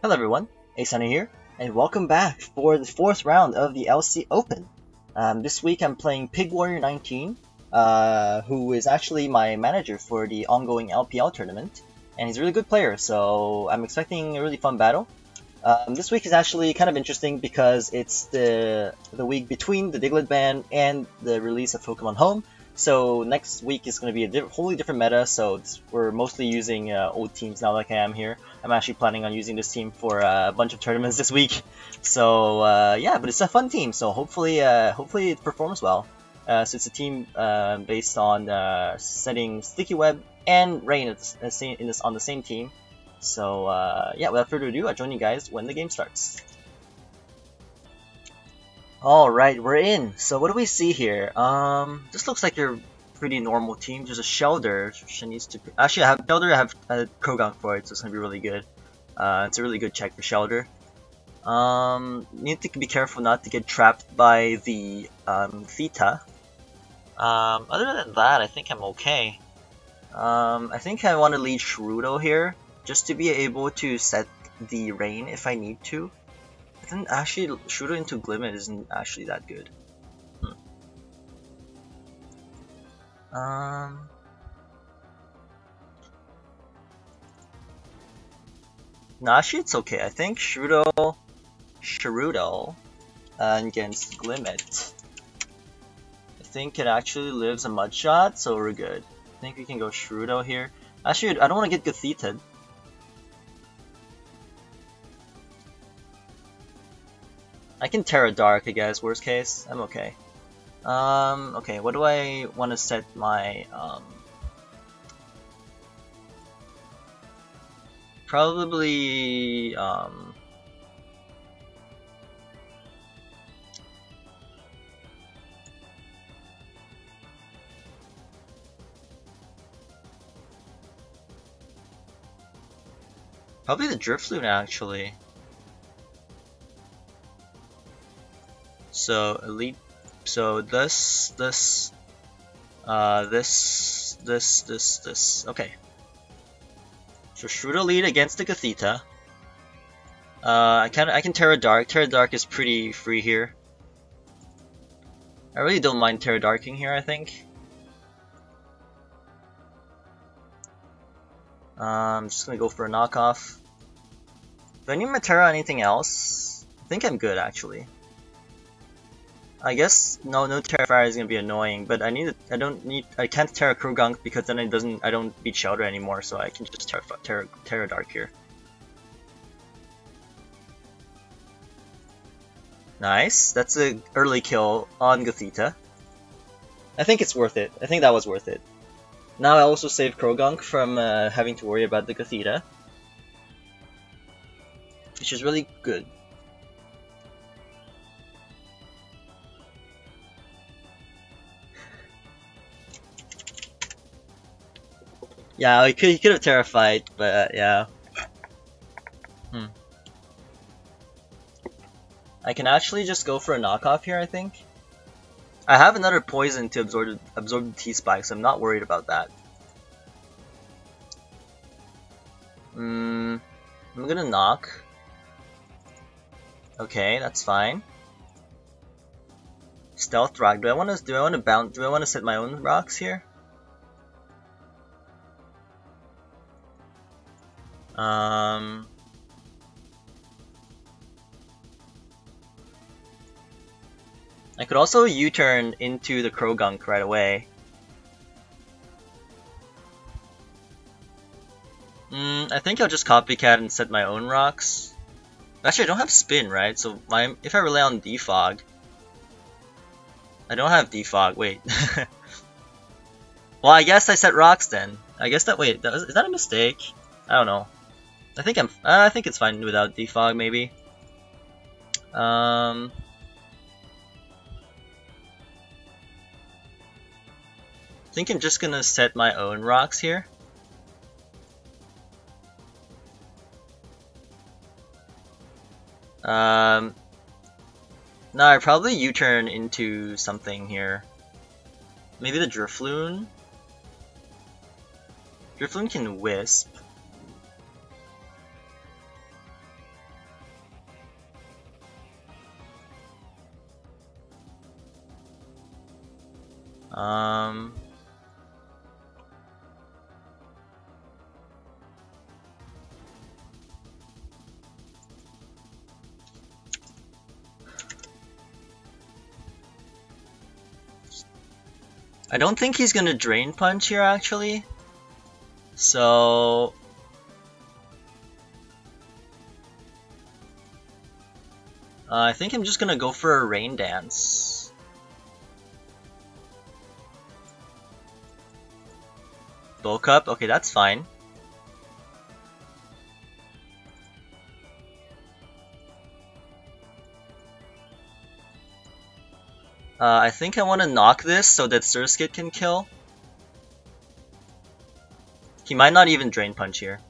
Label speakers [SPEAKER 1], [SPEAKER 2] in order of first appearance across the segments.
[SPEAKER 1] Hello everyone, Asana here, and welcome back for the fourth round of the LC Open. Um, this week I'm playing Pig Warrior 19, uh, who is actually my manager for the ongoing LPL tournament, and he's a really good player, so I'm expecting a really fun battle. Um, this week is actually kind of interesting because it's the the week between the Diglett ban and the release of Pokemon Home, so next week is going to be a diff wholly different meta, so we're mostly using uh, old teams now like I am here. I'm actually planning on using this team for uh, a bunch of tournaments this week. So uh, yeah, but it's a fun team, so hopefully uh, hopefully it performs well. Uh, so it's a team uh, based on setting Sticky Web and Rain at the, in this, on the same team. So yeah, without further ado, I'll join you guys when the game starts. Alright, we're in. So what do we see here? Um, this looks like your pretty normal team. There's a Shellder. She needs to... Actually, I have Shellder, I have a Croagunk for it, so it's going to be really good. Uh, it's a really good check for Shellder. Um, need to be careful not to get trapped by the um, Theta. Um, other than that, I think I'm okay. Um, I think I want to lead Shroodle here, just to be able to set the rain if I need to then actually shooter into Glimmet isn't actually that good. Hmm. Um. No, actually it's okay. I think Shroodle, Shroodle uh, against Glimmet. I think it actually lives a mud shot, so we're good. I think we can go Shroodle here. Actually, I don't want to get Gothita. I can Tera Dark, I guess, worst case. I'm okay. Um, okay, what do I want to set my, um... Probably, um... Probably the Drifloon, actually. So elite, so this, this, uh, this, this, this, this. Okay. So Shroodle lead against the Gothita. Uh, I can I can Tera Dark. Tera Dark is pretty free here. I really don't mind Tera Darking here. I think. Um, I'm just gonna go for a knockoff. Do I need my Tera anything else? I think I'm good actually. I guess no no Tera Fire is gonna be annoying, but I need I don't need I can't Tera Croagunk because then it doesn't I don't beat Shellder anymore, so I can just Tera Tera, Tera Dark here. Nice, that's a early kill on Gothita. I think it's worth it. I think that was worth it. Now I also save Croagunk from uh, having to worry about the Gothita. Which is really good. Yeah, he could, he could have terrified, but uh, yeah. Hmm. I can actually just go for a knockoff here, I think. I have another poison to absorb absorb the T-Spike, so I'm not worried about that. Hmm. I'm gonna knock. Okay, that's fine. Stealth rock. Do I want to do I want to bounce? Do I want to set my own rocks here? Um, I could also U-turn into the Croagunk right away. Mm, I think I'll just copycat and set my own rocks. Actually, I don't have spin, right? So my if I rely on defog, I don't have defog. Wait. well, I guess I set rocks then. I guess that wait, that was, is that a mistake? I don't know. I think I'm. Uh, I think it's fine without defog, maybe. Um. I think I'm just gonna set my own rocks here. Um. No, I probably U-turn into something here. Maybe the Drifloon? Drifloon can Wisp. Um, I don't think he's gonna Drain Punch here, actually. So... Uh, I think I'm just gonna go for a Rain Dance. Bulk up? Okay, that's fine. Uh, I think I want to knock this so that Surskit can kill. He might not even Drain Punch here.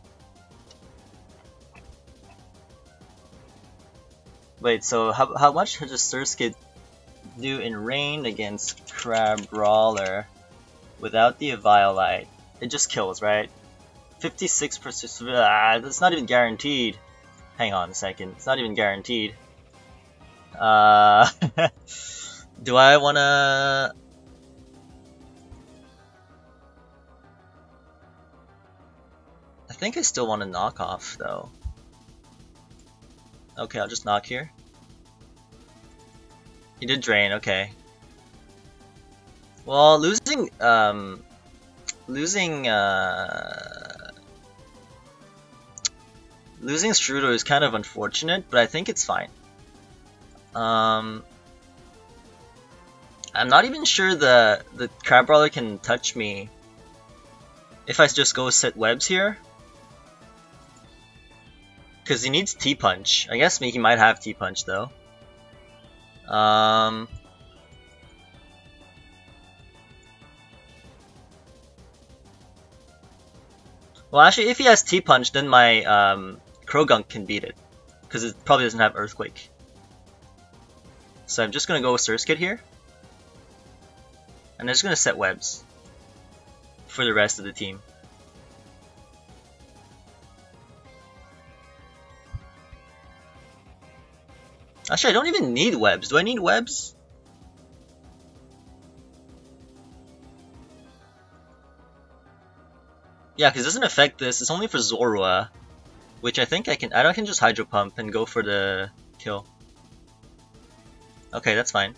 [SPEAKER 1] Wait, so how, how much does Surskit do in rain against Crabrawler without the Eviolite? It just kills, right? 56%, ah, not even guaranteed. Hang on a second, it's not even guaranteed. Uh... Do I wanna... I think I still want to knock off, though. Okay, I'll just knock here. He did drain, okay. Well, losing, um, losing, uh, losing Shroodle is kind of unfortunate, but I think it's fine. Um, I'm not even sure the the Crabrawler can touch me if I just go set webs here. Because he needs T-Punch. I guess he might have T-Punch though. Um... Well, actually, if he has T-Punch, then my um, Croagunk can beat it. Because it probably doesn't have Earthquake. So I'm just going to go with Surskit here. And I'm just gonna set webs for the rest of the team. Actually, I don't even need webs. Do I need webs? Yeah, because it doesn't affect this. It's only for Zorua, which I think I can. I can just Hydro Pump and go for the kill. Okay, that's fine.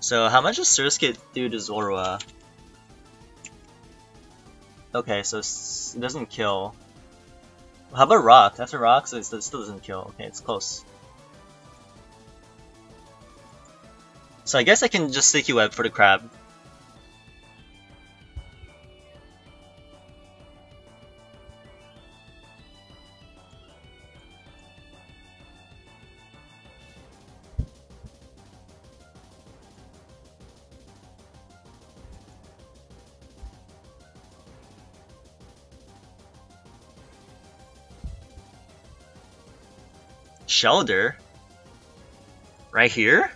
[SPEAKER 1] So how much does Surskit do to Zorua? Okay, so it doesn't kill. How about Rock? That's a Rock, so it still doesn't kill. Okay, it's close. So I guess I can just Sticky Web for the crab. Shellder? Right here?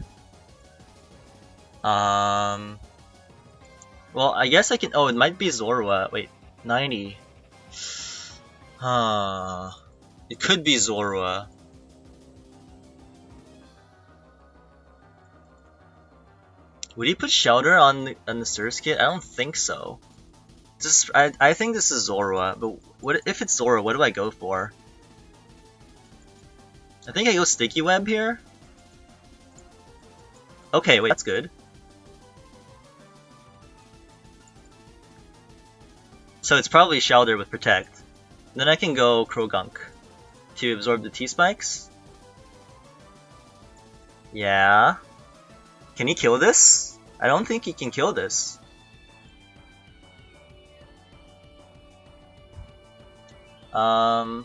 [SPEAKER 1] Um... Well, I guess I can- oh, it might be Zorua. Wait, 90. Huh... It could be Zorua. Would he put Shelter on the, on the Surskit? I don't think so. This, I, I think this is Zorua, but what if it's Zorua, what do I go for? I think I go Sticky Web here. Okay, wait, that's good. So it's probably Shellder with Protect. Then I can go Croagunk to absorb the T-Spikes. Yeah. Can he kill this? I don't think he can kill this. Um,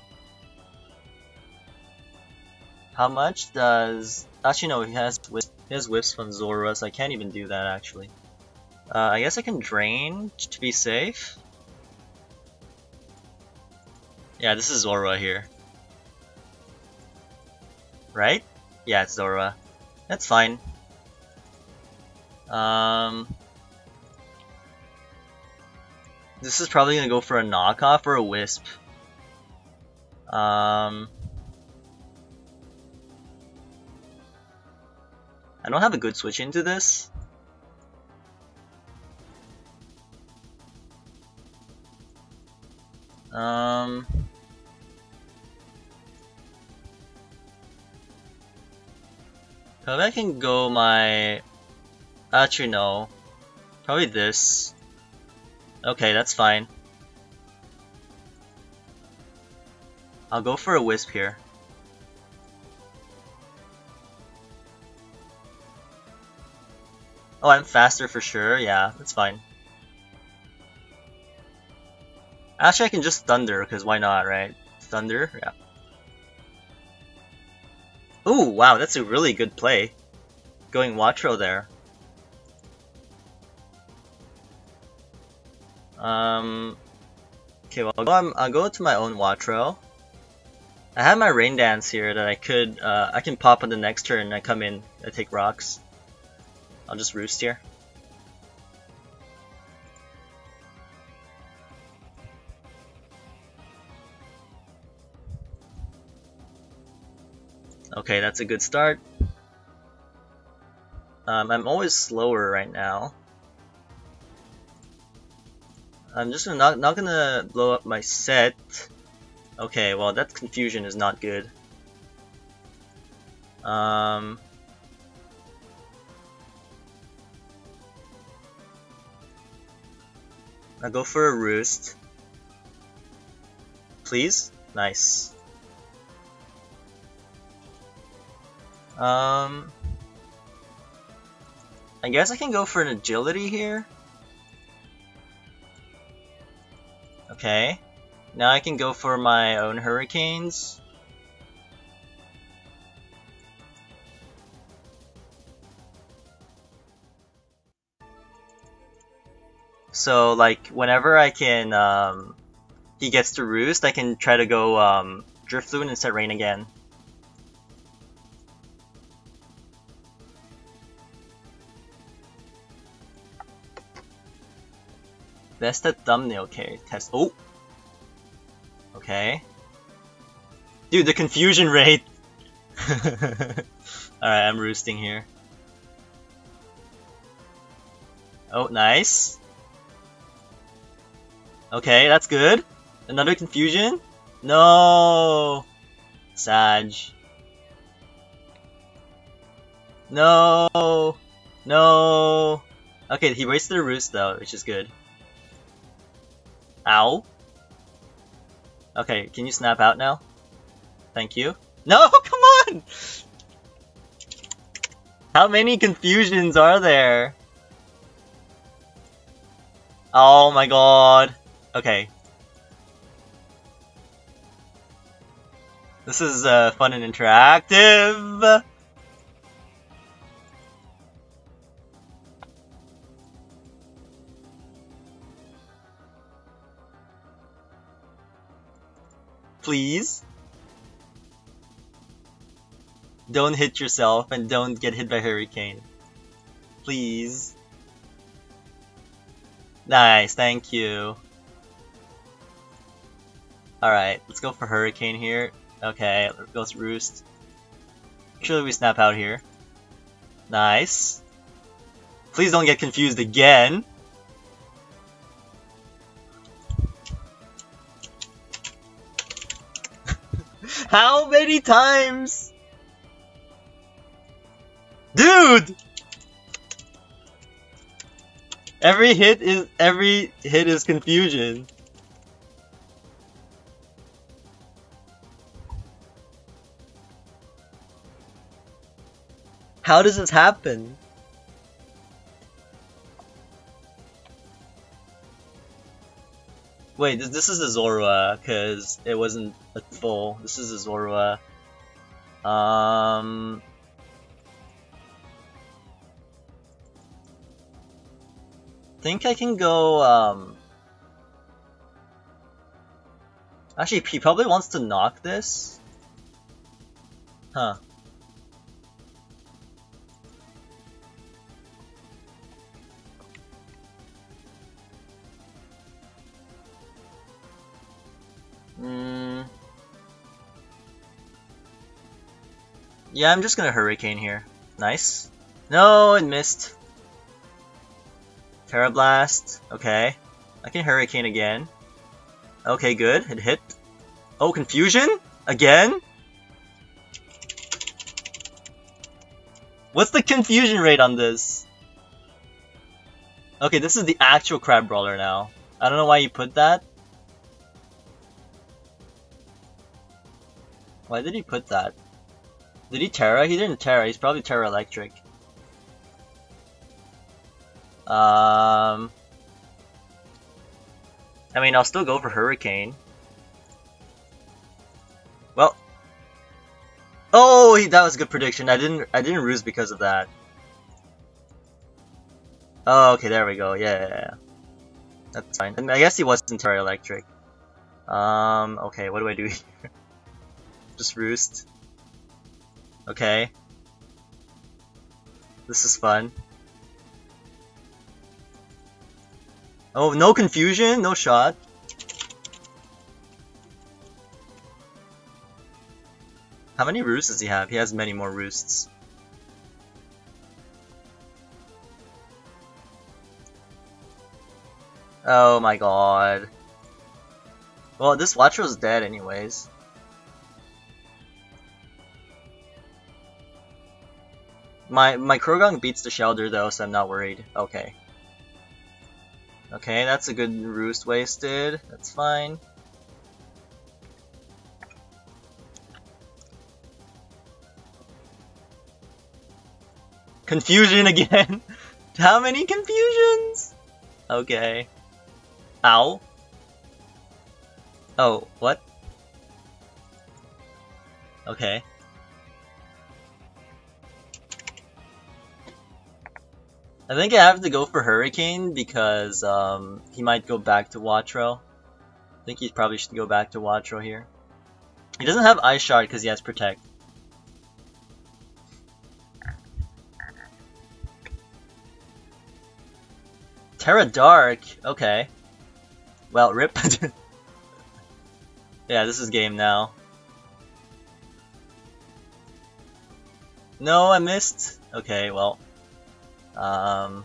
[SPEAKER 1] how much does... Actually, no, he has, he has whiffs from Zorua, so I can't even do that, actually. Uh, I guess I can Drain to be safe. Yeah, this is Zorua here. Right? Yeah, it's Zorua. That's fine. Um, this is probably gonna go for a knockoff or a wisp. Um, I don't have a good switch into this. Um... Probably I can go my... Actually no. Probably this. Okay, that's fine. I'll go for a Wisp here. Oh, I'm faster for sure. Yeah, that's fine. Actually, I can just Thunder, because why not, right? Thunder, yeah. Oh, wow, that's a really good play. Going Wattrel there. Um, okay, well, I'll go, I'll go to my own Wattrel. I have my Rain Dance here that I could, uh, I can pop on the next turn and I come in, I take rocks. I'll just roost here. Okay, that's a good start. Um, I'm always slower right now. I'm just not, not gonna blow up my set. Okay, well that confusion is not good. Um, I go for a roost. Please? Nice. Um, I guess I can go for an agility here. Okay. Now I can go for my own hurricanes. So like whenever I can um, he gets to roost, I can try to go um, Drifloon and set rain again. Best thumbnail okay test. Oh, okay. Dude, the confusion rate. Alright, I'm roosting here. Oh, nice. Okay, that's good. Another confusion? No! Sag. No! No! Okay, he wasted a roost though, which is good. Ow. Okay, can you snap out now? Thank you. No, come on! How many confusions are there? Oh my god. Okay. This is uh, fun and interactive. Please. Don't hit yourself and don't get hit by Hurricane. Please. Nice, thank you. Alright, let's go for Hurricane here. Okay, let's Roost. Surely we snap out here. Nice. Please don't get confused again. How many times? Dude! Every hit is every hit is confusion. How does this happen? Wait, this, this is the Zorua, because it wasn't a full. This is the Zorua. Um... think I can go, um... Actually, he probably wants to knock this. Huh. Yeah, I'm just gonna Hurricane here. Nice. No, it missed. Tera Blast. Okay. I can Hurricane again. Okay, good. It hit. Oh, Confusion? Again? What's the confusion rate on this? Okay, this is the actual Crabrawler now. I don't know why you put that. Why did he put that? Did he Tera? He didn't Tera, He's probably Tera Electric. Um, I mean, I'll still go for Hurricane. Well, oh, that was a good prediction. I didn't, I didn't ruse because of that. Oh, okay, there we go. Yeah, yeah, yeah. that's fine. And I guess he wasn't Tera Electric. Um, okay, what do I do here? Just roost. Okay. This is fun. Oh, no confusion, no shot. How many roosts does he have? He has many more roosts. Oh my god. Well, this Wattrel's dead anyways. My my Croagunk beats the Shellder though, so I'm not worried. Okay. Okay, that's a good roost wasted. That's fine. Confusion again! How many confusions? Okay. Ow. Oh, what? Okay. I think I have to go for Hurricane because um, he might go back to Wattrel. I think he probably should go back to Wattrel here. He doesn't have Ice Shard because he has Protect. Tera Dark? Okay. Well, rip. yeah, this is game now. No, I missed. Okay, well. Um,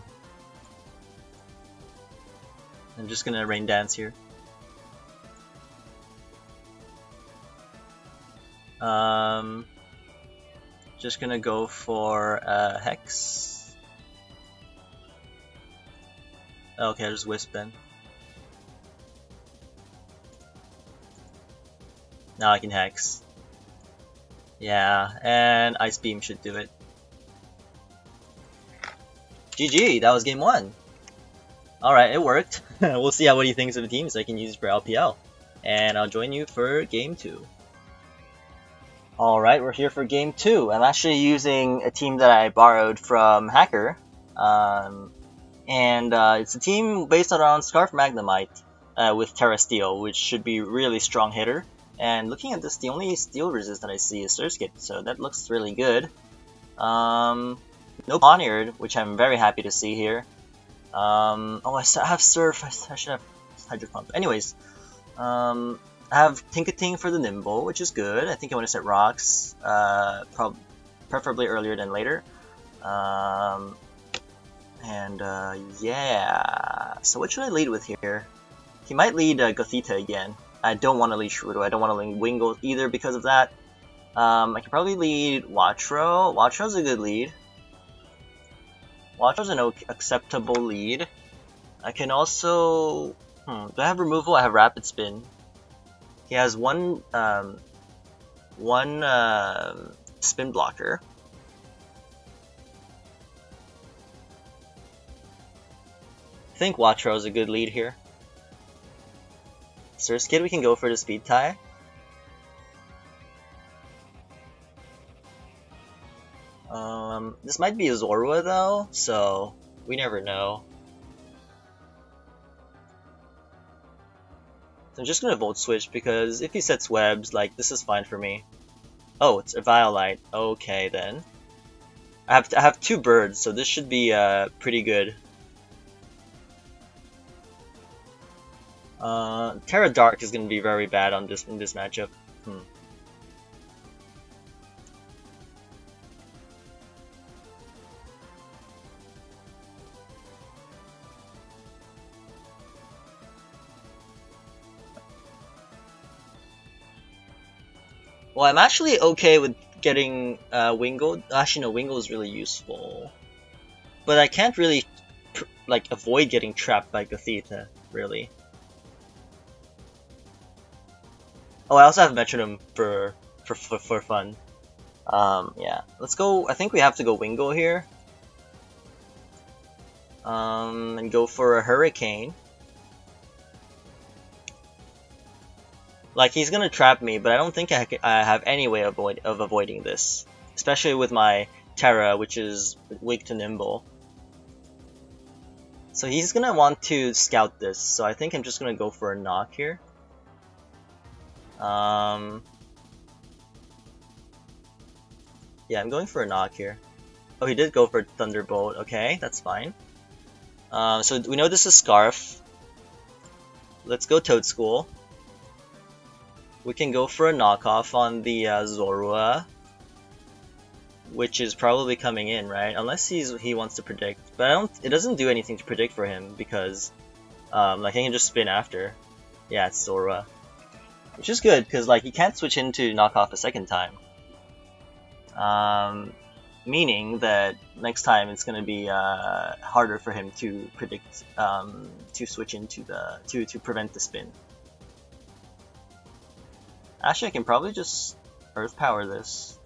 [SPEAKER 1] I'm just gonna rain dance here. Um, just gonna go for a hex. Okay, there's wisp then. Now I can hex. Yeah, and ice beam should do it. GG, that was game one. Alright, it worked. we'll see how what he thinks of the team so I can use for LPL. And I'll join you for game two. Alright, we're here for game two. I'm actually using a team that I borrowed from Hacker. Um, and uh, it's a team based around Scarf Magnemite uh, with Tera Steel, which should be really strong hitter. And looking at this, the only steel resist that I see is Surskit, so that looks really good. Um, no Pawniard, which I'm very happy to see here. Um, oh, I have Surf. I should have Hydro Pump. Anyways, um, I have Tinkatink for the Nymble, which is good. I think I want to set Rocks, uh, preferably earlier than later. Um, and uh, yeah, so what should I lead with here? He might lead uh, Gothita again. I don't want to lead Shroodle. I don't want to lead Wingull either because of that. Um, I can probably lead Wattrel. Wattrel's a good lead. Wattrel's an acceptable lead. I can also... Hmm, do I have removal? I have Rapid Spin. He has one, um, one uh, spin blocker. I think Watro is a good lead here. Surskit, we can go for the speed tie. This might be Zorua though, so we never know. So I'm just gonna Volt Switch because if he sets webs, like, this is fine for me. Oh, it's a Violite. Okay, then. I have, I have two birds, so this should be uh, pretty good. Uh, Tera Dark is gonna be very bad on this in this matchup. Well, I'm actually okay with getting uh, Wingull. Actually, no, Wingull is really useful. But I can't really, like, avoid getting trapped by Gothita, really. Oh, I also have Metronome for, for, for, for fun. Um, yeah. Let's go, I think we have to go Wingull here. Um, and go for a Hurricane. Like, he's gonna trap me, but I don't think I, I have any way of, avoid of avoiding this. Especially with my Tera, which is weak to Nymble. So he's gonna want to scout this, so I think I'm just gonna go for a knock here. Um, yeah, I'm going for a knock here. Oh, he did go for Thunderbolt. Okay, that's fine. Um, so we know this is Scarf. Let's go Toedscool. We can go for a knockoff on the uh, Zorua, which is probably coming in, right? Unless he's he wants to predict, but I don't. It doesn't do anything to predict for him because, um, like, he can just spin after. Yeah, it's Zorua, which is good because like he can't switch into knockoff a second time. Um, meaning that next time it's going to be uh, harder for him to predict um, to switch into the to to prevent the spin. Actually, I can probably just Earth Power this.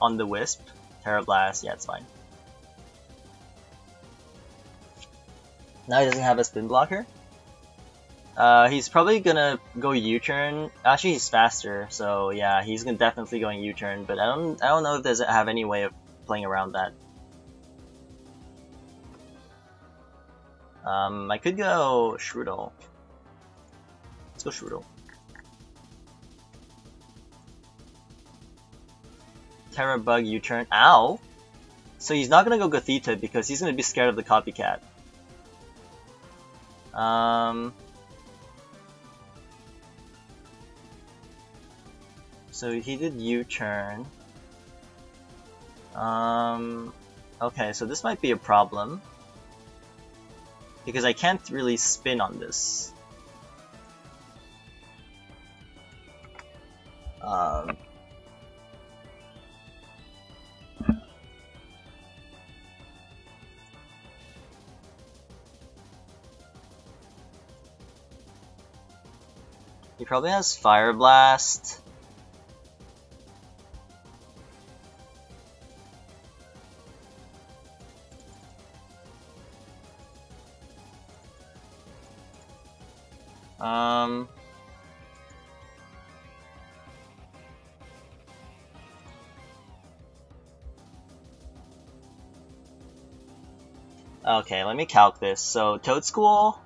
[SPEAKER 1] On the Wisp. Tera Blast, yeah, it's fine. Now he doesn't have a spin blocker. Uh, he's probably gonna go U-turn. Actually, he's faster, so yeah, he's gonna definitely going U-turn. But I don't, I don't know if there's it have any way of playing around that. Um, I could go Shroodle. Let's go Shroodle. Tera Bug U-turn. Ow! So he's not gonna go Gothita because he's gonna be scared of the copycat. Um. So he did U-turn. Um. Okay, so this might be a problem. Because I can't really spin on this. Um, he probably has Fire Blast. Um, Okay, let me calc this. So Toedscool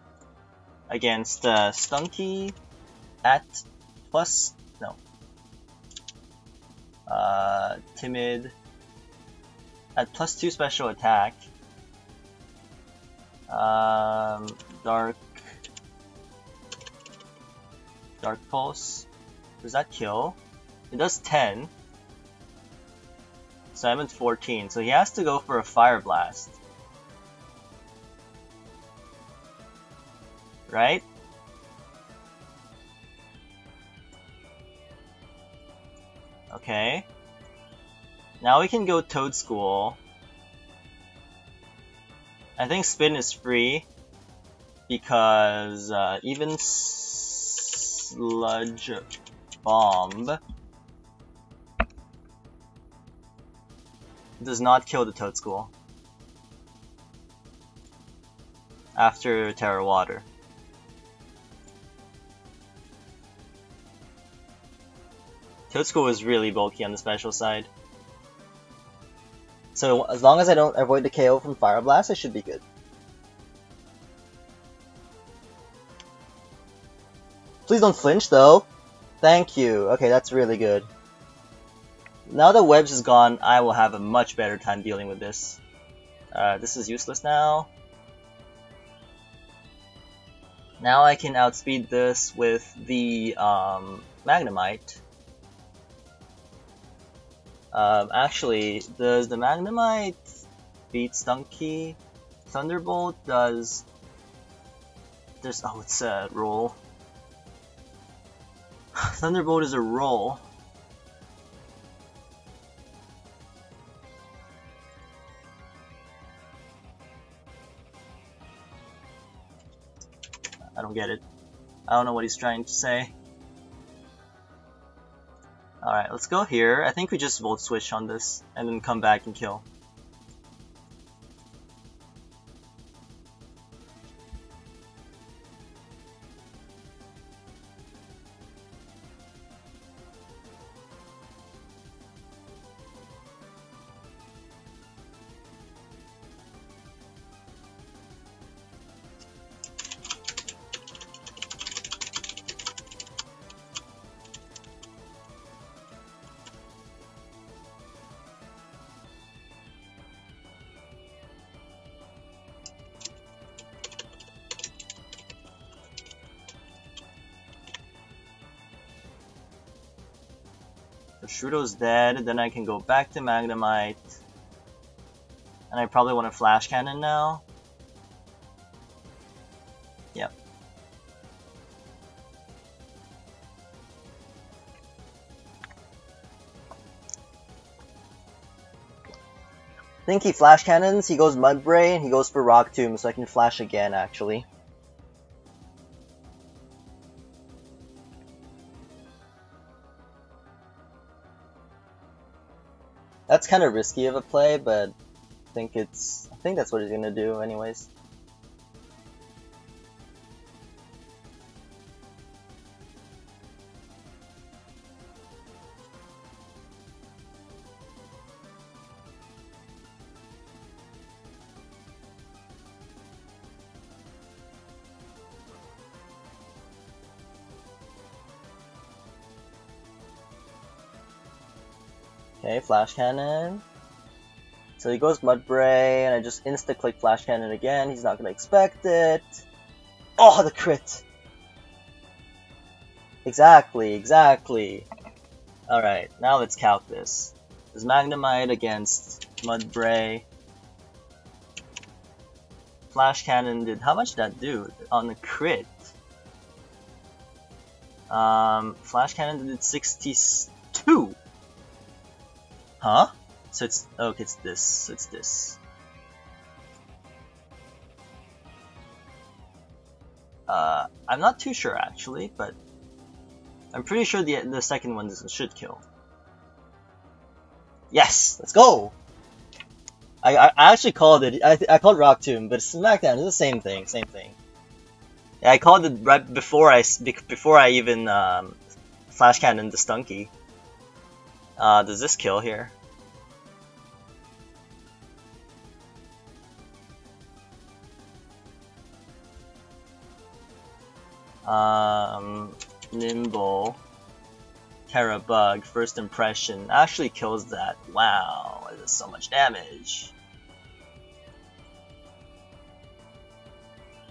[SPEAKER 1] against uh, Stunky at plus no uh, Timid at plus two special attack. Um, dark Dark Pulse. Does that kill? It does 10. So I'm at 14. So he has to go for a Fire Blast. Right? Okay. Now we can go Toedscool. I think Spin is free because uh, even Sludge Bomb does not kill the Toedscool after Tera Water. Toedscool is really bulky on the special side. So as long as I don't avoid the KO from Fire Blast, I should be good. Please don't flinch though. Thank you. Okay, that's really good. Now that Webs is gone, I will have a much better time dealing with this. Uh, this is useless now. Now I can outspeed this with the um, Magnemite. Um, actually, does the Magnemite beat Stunky? Thunderbolt does... There's... Oh, it's a roll. Thunderbolt is a roll. I don't get it. I don't know what he's trying to say. Alright, let's go here. I think we just Volt Switch on this, and then come back and kill. So Shroodle's dead, then I can go back to Magnemite. And I probably want a Flash Cannon now. Yep. I think he Flash Cannons, he goes Mudbray, and he goes for Rock Tomb, so I can Flash again, actually. That's kind of risky of a play, but I think it's I think that's what he's gonna do anyways. Flash Cannon. So he goes Mudbray, and I just insta-click Flash Cannon again. He's not gonna expect it. Oh, the crit! Exactly, exactly. Alright, now let's calc this. There's Magnemite against Mudbray. Flash Cannon did, how much did that do on the crit? Um, Flash Cannon did 62! Huh? So it's okay. It's this. So it's this. Uh, I'm not too sure actually, but I'm pretty sure the the second one should kill. Yes, let's go. I I, actually called it. I I called Rock Tomb, but SmackDown is the same thing. Same thing. Yeah, I called it right before I before I even um, flash cannon the Stunky. Uh, does this kill here? Um, Nymble, Tera Bug, First Impression, actually kills that. Wow, it does so much damage.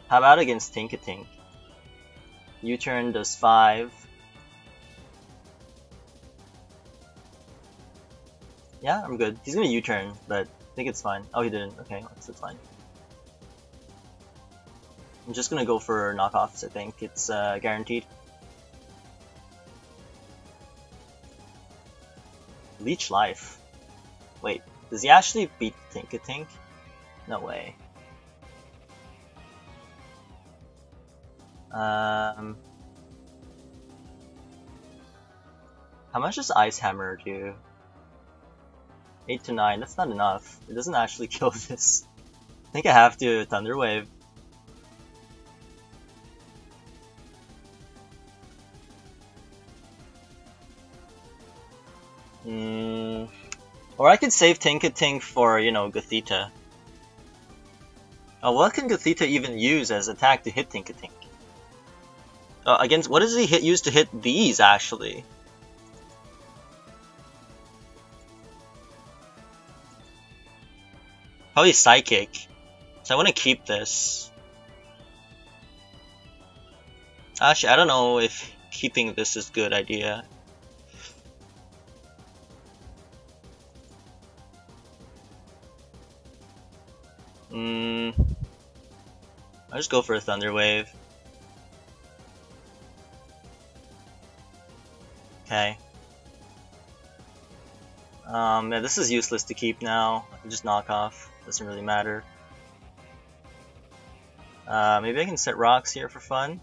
[SPEAKER 1] How about against Tinkatink? U-turn does 5. Yeah, I'm good. He's gonna U-turn, but I think it's fine. Oh, he didn't. Okay, that's, fine. I'm just gonna go for knockoffs, I think. It's uh, guaranteed. Leech Life. Wait, does he actually beat Tinkatink? No way. Um, how much does Ice Hammer do? 8 to 9, that's not enough. It doesn't actually kill this. I think I have to Thunder Wave. Mm, or I could save Tinkatink for, you know, Gothita. Oh, what can Gothita even use as attack to hit Tinkatink? Uh, against what does he hit use to hit these actually? Probably Psychic. So I want to keep this. Actually, I don't know if keeping this is good idea. Mm, I'll just go for a Thunder Wave. Okay. Um, yeah, this is useless to keep now. Just knock off. Doesn't really matter. Uh, maybe I can set rocks here for fun.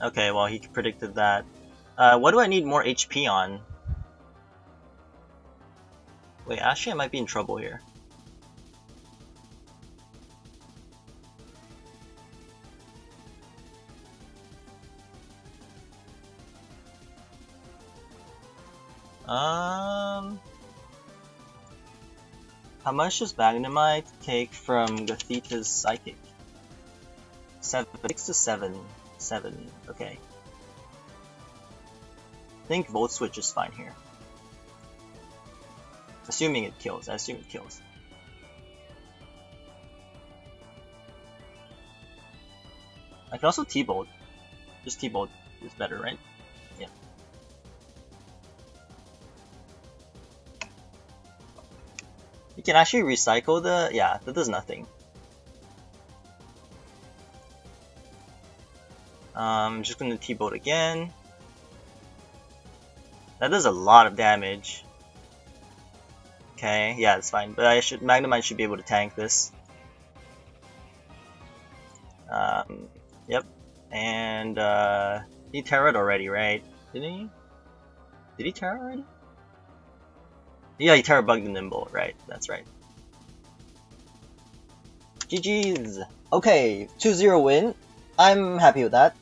[SPEAKER 1] Okay, well, he predicted that. Uh, what do I need more HP on? Wait, actually I might be in trouble here. Um, how much does Magnemite take from Gothita's Psychic? Seven, six to seven, seven. Okay. I think Volt Switch is fine here. Assuming it kills. I assume it kills. I can also T-Bolt. Just T-Bolt is better, right? You can actually recycle the... Yeah, that does nothing. Um, I'm just gonna T-Bolt again. That does a lot of damage. Okay, yeah, it's fine. But I should Magnemite should be able to tank this. Um, yep. And uh, he Tera already, right? Didn't he? Did he Tera already? Yeah, he Tera bugged the Nymble, right? That's right. GG's. Okay, 2-0 win. I'm happy with that.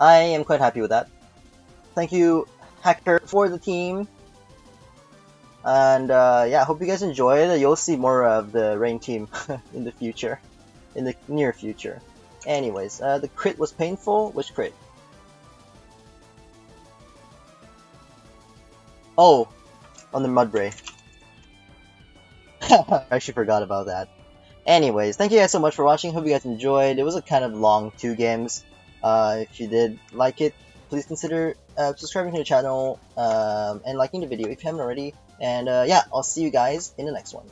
[SPEAKER 1] I am quite happy with that. Thank you, Hector, for the team. And uh, yeah, I hope you guys enjoyed. You'll see more of the Rain team in the future, in the near future. Anyways, uh, the crit was painful. Which crit? Oh, on the Mudbray. I actually forgot about that. Anyways, thank you guys so much for watching. Hope you guys enjoyed. It was a kind of long two games. Uh, if you did like it, please consider uh, subscribing to the channel um, and liking the video if you haven't already. And uh, yeah, I'll see you guys in the next one.